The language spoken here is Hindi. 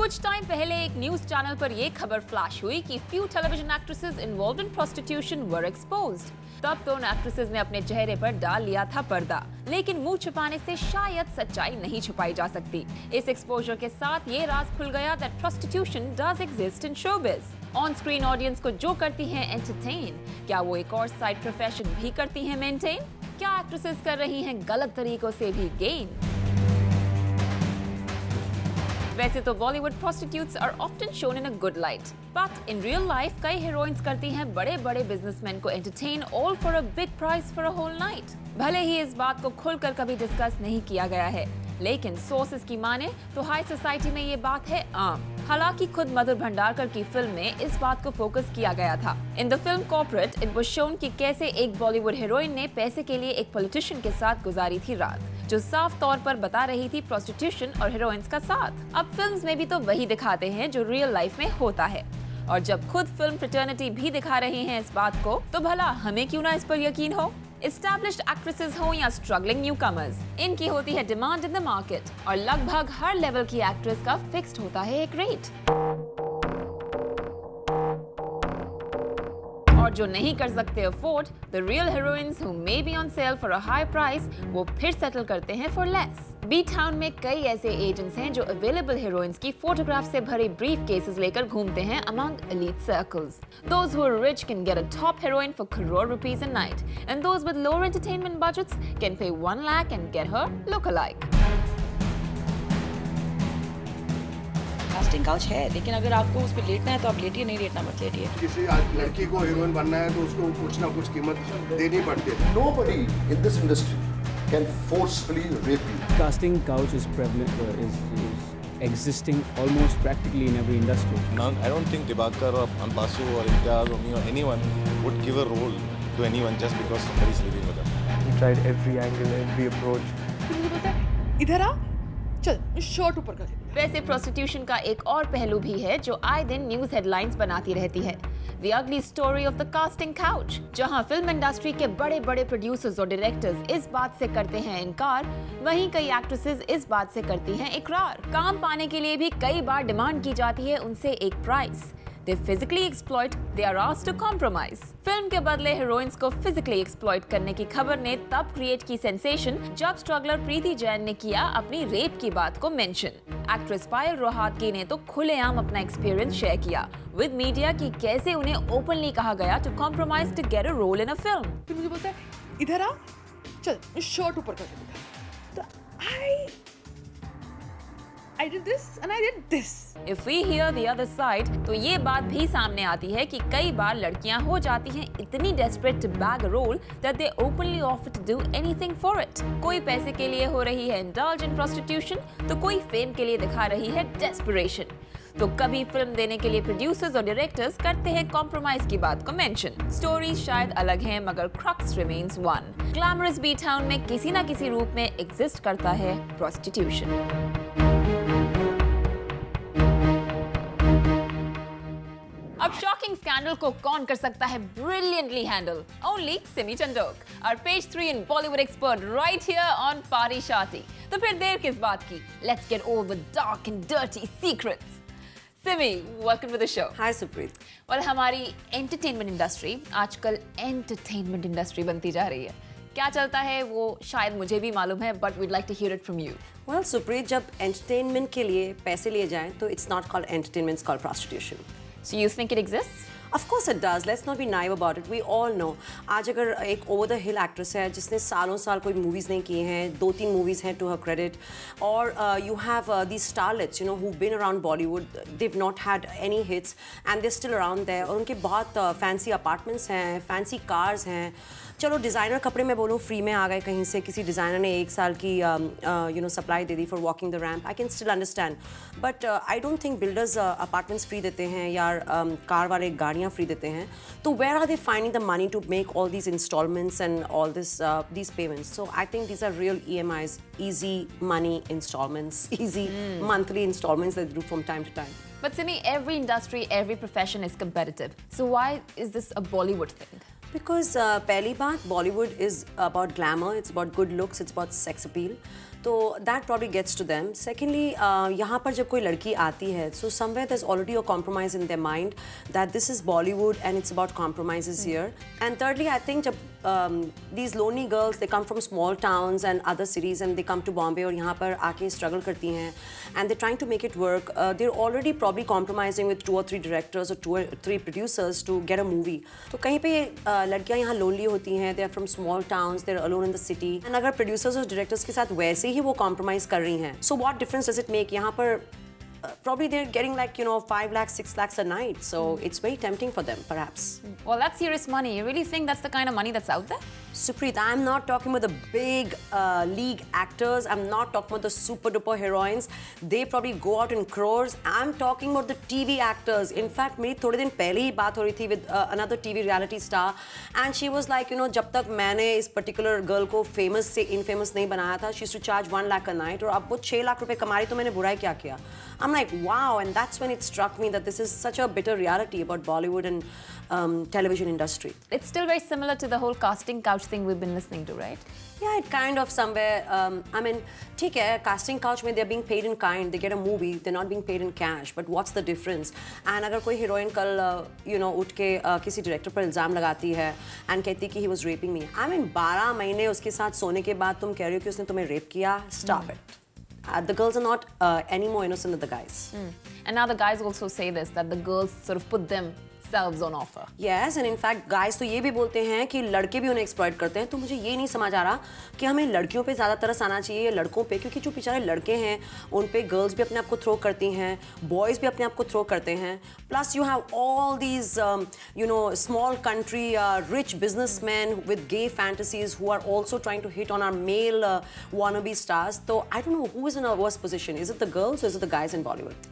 कुछ टाइम पहले एक न्यूज़ चैनल पर यह खबर फ्लैश हुई कि few television actresses involved in prostitution were exposed तब तो उन एक्ट्रेसेस ने अपने चेहरे पर डाल लिया था पर्दा, लेकिन मुँह छुपाने से शायद सच्चाई नहीं छुपाई जा सकती। इस एक्सपोजर के साथ ये राज खुल गया that prostitution does exist in showbiz on screen audience को जो करती हैं एंटरटेन क्या वो एक और साइड प्रोफेशन भी करती हैं मेंटेन क्या एक्ट्रेसेस कर रही हैं गलत तरीकों से भी गेन वैसे तो Bollywood prostitutes are often shown in a good light but in real life कई हीरोइंस करती हैं बड़े बड़े बिजनेसमैन को entertain all for a big price for a whole night भले ही इस बात को खुलकर कभी डिस्कस नहीं किया गया है, लेकिन सोर्सेज की माने तो हाई सोसाइटी में ये बात है आम। हालाँकि खुद मधुर भंडारकर की फ़िल्म में इस बात को फोकस किया गया था। In the film Corporate it was shown कि कैसे एक बॉलीवुड हीरोइन ने पैसे के लिए एक पॉलिटिशियन के साथ गुजारी थी रात। जो साफ़ तौर पर बता रही थी प्रोस्टिट्यूशन और हीरोइंस का साथ। अब फिल्म्स में भी तो वही दिखाते हैं जो रियल लाइफ में होता है। और जब खुद फ़िल्म फ्रिटर्निटी भी दिखा रहे हैं इस बात को तो भला हमें क्यों ना इस पर यकीन हो? एस्टैब्लिश्ड एक्ट्रेसेस हो या स्ट्रगलिंग न्यू कमर्स इनकी होती है डिमांड इन द मार्केट और लगभग हर लेवल की एक्ट्रेस का फिक्स्ड होता है एक रेट और जो नहीं कर सकते afford the real heroines who may be on sale for a high price वो फिर सेटल करते हैं फॉर लेस बी टाउन में कई ऐसे एजेंट्स हैं जो अवेलेबल हीरोइंस की फोटोग्राफ से भरे ब्रीफ केसेस लेकर घूमते हैं among elite circles those who rich can get a top heroine for crore rupees in night and those with lower entertainment budgets can pay 1 lakh and get her lookalike casting couch है लेकिन अगर आपको उस पर लेटना है तो आप लेटिए नहीं लेटना मत लेटिए किसी लड़की को हीरोइन बनना है तो उसको कुछ ना कुछ कीमत देनी पड़ती है Nobody in this industry can forcefully rape you. casting couch is prevalent uh, is, is existing almost practically in every industry None, I don't think Dibakar or Anpasu or Imtiaz or me or anyone would give a role to anyone just because somebody is living with them. He tried every angle, every approach. है इधर आ चल शर्ट ऊपर कर वैसे प्रोस्टिट्यूशन का एक और पहलू भी है, जो आए दिन न्यूज़ हेडलाइंस बनाती रहती है। द अगली story of the casting couch जहाँ फ़िल्म इंडस्ट्री के बड़े बड़े प्रोड्यूसर्स और डायरेक्टर्स इस बात से करते हैं इनकार, वहीं कई एक्ट्रेसेस इस बात से करती हैं इकरार। काम पाने के लिए भी कई बार डिमांड की जाती है उनसे एक price They physically exploit, they are asked to compromise. Film के बदले हीरोइंस को फिजिकली एक्सप्लॉइट करने की खबर ने तब क्रिएट की सेंसेशन जब स्ट्रगलर प्रीति जैन ने किया अपनी रेप की बात को मेंशन एक्ट्रेस पायल रोहातगी ने तो खुलेआम अपना एक्सपीरियंस शेयर किया विद मीडिया कि कैसे उन्हें ओपनली कहा गया to compromise to get a role in a film इधर आ चल शर्ट ऊपर कर तो I did this and I did this. If we hear the other side, तो ये बात भी सामने आती है कि कई बार लड़कियाँ हो जाती हैं इतनी desperate to bag a role that they openly offer to do anything for it. कोई पैसे के लिए हो रही है indulge in prostitution, तो कोई फेम के लिए दिखा रही है desperation. तो कभी फ़िल्म देने के लिए प्रोड्यूसर्स और डायरेक्टर्स करते हैं कॉम्प्रोमाइज की बात को मेंशन स्टोरी शायद अलग है मगर crux remains one glamorous B town में किसी ना किसी रूप में एग्जिस्ट करता है प्रोस्टिट्यूशन अब शॉकिंग स्कैंडल को कौन कर सकता है brilliantly handle only Simi Chandok और page three in Bollywood expert right here on पारी शाती तो फिर देर किस बात की? Let's get over the dark and dirty secrets Simi welcome to the show hi Supreet well हमारी एंटरटेनमेंट इंडस्ट्री आजकल एंटरटेनमेंट इंडस्ट्री बनती जा रही है। क्या चलता है वो शायद मुझे भी मालूम है but we'd like to hear it from you well Supreet जब एंटरटेनमेंट के लिए पैसे लिए जाएँ तो it's not called entertainment called prostitution So you think it exists? Of course it does. Let's not be naive about it. We all know. आज अगर एक ओवर द हिल एक्ट्रेस है, जिसने सालों साल कोई मूवीज़ नहीं किए हैं, दो तीन मूवीज़ हैं टू हर क्रेडिट और you have the starlets you know who been around Bollywood they've not had any hits and they still around there और उनके बहुत फैंसी अपार्टमेंट्स हैं फैंसी कार्स हैं चलो डिज़ाइनर कपड़े मैं बोलूँ फ्री में आ गए कहीं से, किसी डिज़ाइनर ने एक साल की यू नो सप्लाई दे दी for walking the ramp I can still understand but I don't think builders apartments free देते हैं, या कार वाले गाड़ियाँ फ्री देते हैं तो where are they finding the money to make all these installments and all this these payments so I think these are real E M Is easy money installments easy monthly installments that they do from time to time. But Simi, every industry, every profession is competitive. So why is this a Bollywood thing? Because uh, पहली बात Bollywood is about glamour, it's about good looks, it's about sex appeal. तो that probably gets to them secondly यहाँ पर जब कोई लड़की आती है so somewhere there is already a compromise in the mind that this is Bollywood and it's about compromise is here and thirdly I think जब these lonely girls they come from small towns and other cities and they come to Bombay और यहाँ पर आके स्ट्रगल करती हैं and they trying to make it work they are already probably compromising with two और थ्री डायरेक्टर्स और two three producers to get a movie तो कहीं पर लड़कियाँ यहाँ लोनली होती हैं they are from small towns they are alone in the city and अगर प्रोड्यूसर्स और डायरेक्टर्स के साथ वैसे ही वो कॉम्प्रोमाइज़ कर रही हैं so what difference does it make यहाँ पर uh, probably they're getting like you know five lakhs six lakhs a night so it's very tempting for them perhaps Well, that's serious money. You really think that's the kind of money that's out there? Supreet, I'm not talking about the big uh, league actors. I'm not talking about the super duper heroines. They probably go out in crores. I'm talking about the TV actors. In fact, मेरी थोड़े दिन पहले ही बात हो रही थी with uh, another TV reality star, and she was like, you know, जब तक मैंने इस particular girl को famous से infamous नहीं बनाया था, she used to charge one lakh a night, और अब वो छह लाख रुपए कमा रही तो मैंने बुराई क्या किया? I'm like, wow, and that's when it struck me that this is such a bitter reality about Bollywood and um, television industry. It's still very similar to the whole casting couch thing we've been listening to, right? Yeah, it kind of somewhere. Um, I mean, ठीक है, casting couch में they're being paid in kind. They get a movie, they're not being paid in cash. But what's the difference? And अगर कोई heroine कल, uh, you know, उठ के uh, किसी director पर इल्जाम लगाती है and कहती कि he was raping me. I mean, 12 महीने उसके साथ सोने के बाद तुम कह रहे हो कि उसने तुम्हें rape किया. Stop it. Uh, the girls are not uh, any more innocent than the guys. And now the guys also say this that the girls sort of put themselves on offer. Yes, and in fact, guys तो ये भी बोलते हैं कि लड़के भी उन्हें एक्सप्लॉइट करते हैं। तो मुझे ये नहीं समझ आ रहा कि हमें लड़कियों पे ज़्यादा तरस आना चाहिए या लड़कों पे क्योंकि जो बेचारे लड़के हैं उन पे गर्ल्स भी अपने आप को थ्रो करती हैं बॉयज़ भी अपने आप को थ्रो करते हैं। Plus you have all these you know small country rich business man with gay fantasies who are also trying to hit on our male wannabe stars. तो I don't know who is in a worse position is it the girls is it the guys in Bollywood